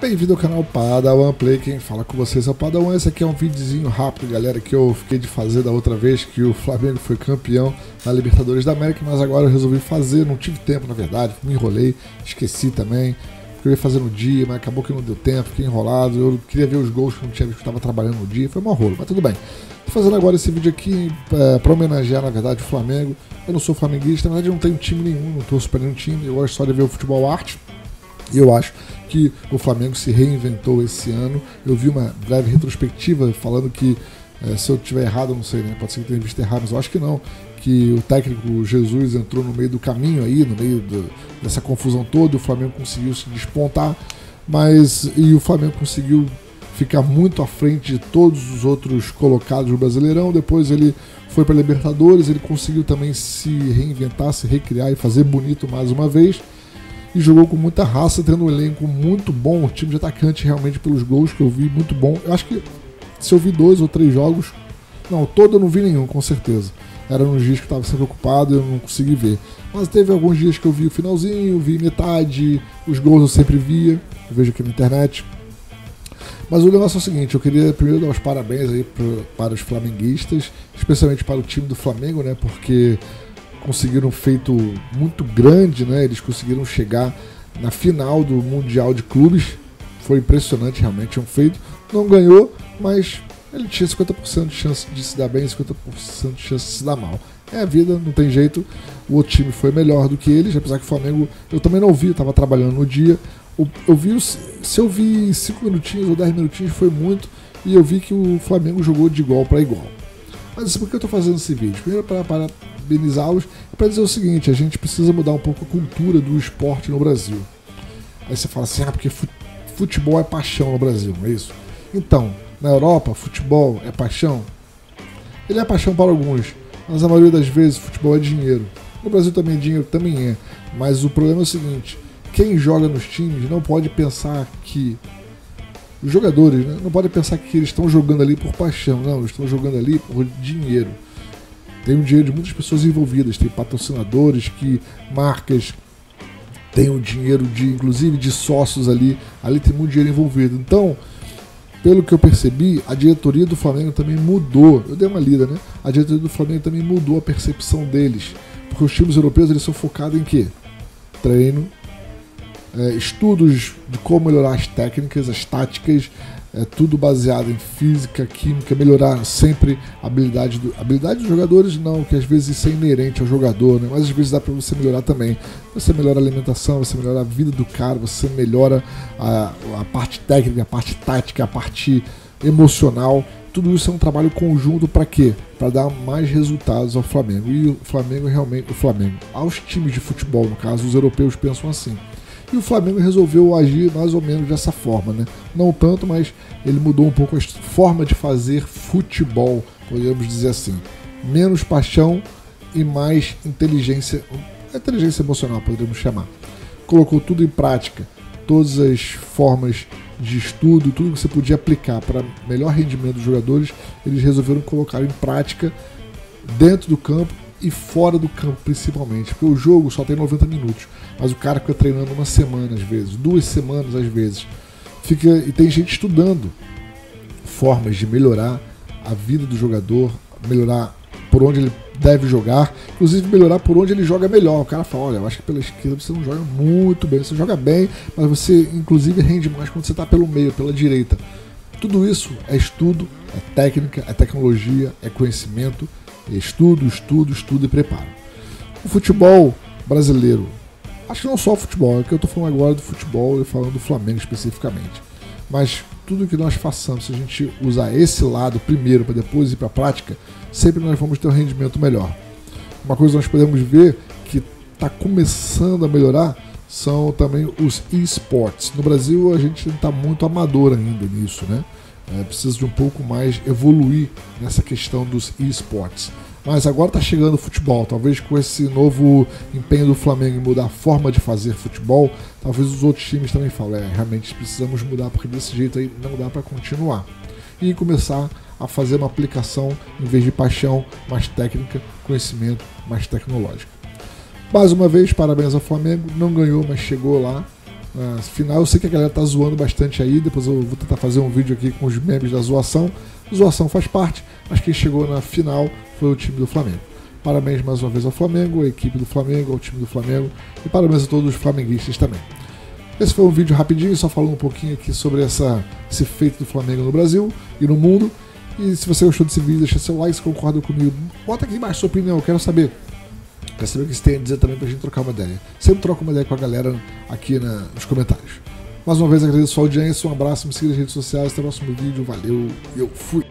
Bem-vindo ao canal Padawan Play, quem fala com vocês é o Padawan. Esse aqui é um videozinho rápido, galera, que eu fiquei de fazer da outra vez que o Flamengo foi campeão na Libertadores da América, mas agora eu resolvi fazer, não tive tempo na verdade, me enrolei, esqueci também. Queria fazer no dia, mas acabou que não deu tempo, fiquei enrolado. Eu queria ver os gols que não tinha visto que estava trabalhando no dia, foi um rolo, mas tudo bem. Tô fazendo agora esse vídeo aqui é, para homenagear, na verdade, o Flamengo. Eu não sou flamenguista, na verdade eu não tenho time nenhum, não torço para nenhum time, eu gosto só de ver o futebol arte. E eu acho que o Flamengo se reinventou esse ano. Eu vi uma breve retrospectiva falando que, é, se eu tiver errado, não sei, né? Pode ser que tenha visto errado, mas eu acho que não. Que o técnico Jesus entrou no meio do caminho aí, no meio do, dessa confusão toda, o Flamengo conseguiu se despontar, mas e o Flamengo conseguiu ficar muito à frente de todos os outros colocados no Brasileirão. Depois ele foi para Libertadores, ele conseguiu também se reinventar, se recriar e fazer bonito mais uma vez e jogou com muita raça, tendo um elenco muito bom, um time de atacante realmente pelos gols que eu vi, muito bom. Eu acho que se eu vi dois ou três jogos, não, todo eu não vi nenhum, com certeza. Era nos dias que estava sempre ocupado e eu não consegui ver. Mas teve alguns dias que eu vi o finalzinho, vi metade, os gols eu sempre via, eu vejo aqui na internet. Mas o negócio é o seguinte, eu queria primeiro dar os parabéns aí para os flamenguistas, especialmente para o time do Flamengo, né? Porque conseguiram um feito muito grande, né? Eles conseguiram chegar na final do Mundial de Clubes. Foi impressionante, realmente, é um feito. Não ganhou, mas ele tinha 50% de chance de se dar bem e 50% de chance de se dar mal. É a vida, não tem jeito. O outro time foi melhor do que eles, apesar que o Flamengo eu também não vi, eu estava trabalhando no dia. Eu vi, se eu vi 5 minutinhos ou 10 minutinhos foi muito, e eu vi que o Flamengo jogou de igual para igual. Mas por que eu estou fazendo esse vídeo? Primeiro para, para parabenizá-los para dizer o seguinte: a gente precisa mudar um pouco a cultura do esporte no Brasil. Aí você fala assim: ah, porque futebol é paixão no Brasil, não é isso? Então, na Europa, futebol é paixão? Ele é paixão para alguns, mas a maioria das vezes futebol é dinheiro. No Brasil também dinheiro também é, mas o problema é o seguinte: quem joga nos times não pode pensar que os jogadores né, não podem pensar que eles estão jogando ali por paixão, não, eles estão jogando ali por dinheiro. Tem o dinheiro de muitas pessoas envolvidas, tem patrocinadores que marcas tem o dinheiro de inclusive de sócios ali, ali tem muito dinheiro envolvido. Então, pelo que eu percebi, a diretoria do Flamengo também mudou. Eu dei uma lida, né? A diretoria do Flamengo também mudou a percepção deles, porque os times europeus eles são focados em quê? Treino, é, estudos de como melhorar as técnicas, as táticas, é tudo baseado em física, química, melhorar sempre a habilidade, do, habilidade dos jogadores, não, que às vezes isso é inerente ao jogador, né? mas às vezes dá para você melhorar também. Você melhora a alimentação, você melhora a vida do cara, você melhora a, a parte técnica, a parte tática, a parte emocional. Tudo isso é um trabalho conjunto para quê? Para dar mais resultados ao Flamengo. E o Flamengo realmente, o Flamengo, aos times de futebol, no caso, os europeus pensam assim. E o Flamengo resolveu agir mais ou menos dessa forma, né? Não tanto, mas ele mudou um pouco a forma de fazer futebol, podemos dizer assim. Menos paixão e mais inteligência, inteligência emocional, poderíamos chamar. Colocou tudo em prática, todas as formas de estudo, tudo que você podia aplicar para melhor rendimento dos jogadores, eles resolveram colocar em prática dentro do campo e fora do campo principalmente, porque o jogo só tem 90 minutos, mas o cara fica treinando uma semana às vezes, duas semanas às vezes. Fica e tem gente estudando formas de melhorar a vida do jogador, melhorar por onde ele deve jogar, inclusive melhorar por onde ele joga melhor. O cara fala, olha, eu acho que pela esquerda você não joga muito bem, você joga bem, mas você inclusive rende mais quando você está pelo meio, pela direita. Tudo isso é estudo, é técnica, é tecnologia, é conhecimento Estudo, estudo, estudo e preparo. O futebol brasileiro, acho que não só o futebol, é que eu estou falando agora do futebol e falando do Flamengo especificamente. Mas tudo que nós façamos, se a gente usar esse lado primeiro para depois ir para a prática, sempre nós vamos ter um rendimento melhor. Uma coisa que nós podemos ver que está começando a melhorar são também os esportes. No Brasil a gente está muito amador ainda nisso, né? É, precisa de um pouco mais evoluir nessa questão dos esportes. Mas agora está chegando o futebol. Talvez com esse novo empenho do Flamengo em mudar a forma de fazer futebol, talvez os outros times também falem: é, realmente precisamos mudar, porque desse jeito aí não dá para continuar. E começar a fazer uma aplicação, em vez de paixão, mais técnica, conhecimento, mais tecnológico. Mais uma vez, parabéns ao Flamengo. Não ganhou, mas chegou lá. Na final. Eu sei que a galera tá zoando bastante aí, depois eu vou tentar fazer um vídeo aqui com os memes da zoação. Zoação faz parte, mas quem chegou na final foi o time do Flamengo. Parabéns mais uma vez ao Flamengo, à equipe do Flamengo, ao time do Flamengo e parabéns a todos os flamenguistas também. Esse foi um vídeo rapidinho, só falando um pouquinho aqui sobre essa, esse feito do Flamengo no Brasil e no mundo. E se você gostou desse vídeo, deixa seu like, se concorda comigo. Bota aqui embaixo sua opinião, eu quero saber. Quero saber o que você tem a dizer também pra gente trocar uma ideia. Sempre troco uma ideia com a galera aqui na, nos comentários. Mais uma vez agradeço a sua audiência, um abraço, me siga nas redes sociais, até o próximo vídeo, valeu eu fui!